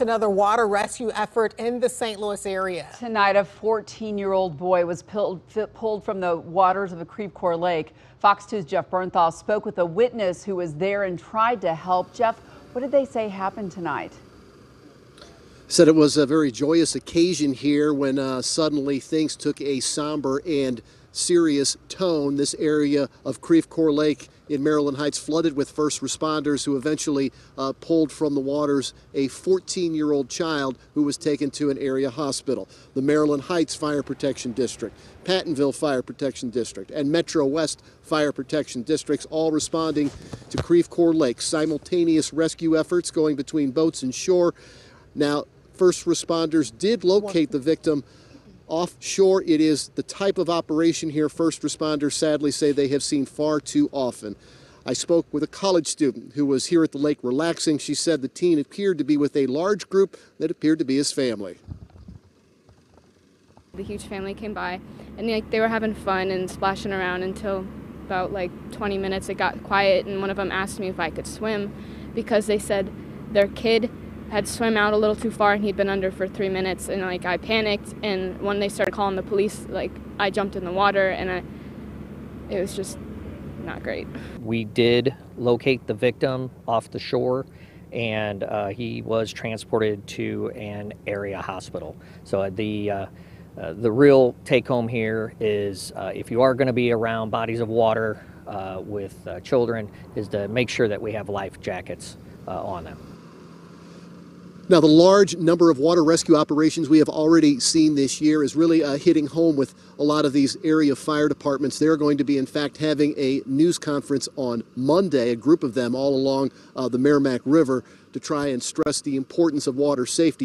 Another water rescue effort in the St. Louis area. Tonight, a 14-year-old boy was pulled, pulled from the waters of the Creve Coeur Lake. Fox 2's Jeff Bernthal spoke with a witness who was there and tried to help. Jeff, what did they say happened tonight? Said it was a very joyous occasion here when uh, suddenly things took a somber and serious tone. This area of Creve Coeur Lake in Maryland Heights flooded with first responders who eventually uh, pulled from the waters a 14 year old child who was taken to an area hospital. The Maryland Heights Fire Protection District, Pattonville Fire Protection District, and Metro West Fire Protection Districts all responding to Creve Coeur Lake. Simultaneous rescue efforts going between boats and shore. Now, first responders did locate the victim offshore. It is the type of operation here first responders sadly say they have seen far too often. I spoke with a college student who was here at the lake relaxing. She said the teen appeared to be with a large group that appeared to be his family. The huge family came by and like they were having fun and splashing around until about like 20 minutes it got quiet and one of them asked me if I could swim because they said their kid had swam out a little too far and he'd been under for three minutes and like I panicked and when they started calling the police like I jumped in the water and I, it was just not great. We did locate the victim off the shore and uh, he was transported to an area hospital. So uh, the uh, uh, the real take home here is uh, if you are going to be around bodies of water uh, with children is to make sure that we have life jackets on them. Now, the large number of water rescue operations we have already seen this year is really uh, hitting home with a lot of these area fire departments. They're going to be, in fact, having a news conference on Monday, a group of them all along uh, the Meramec River, to try and stress the importance of water safety.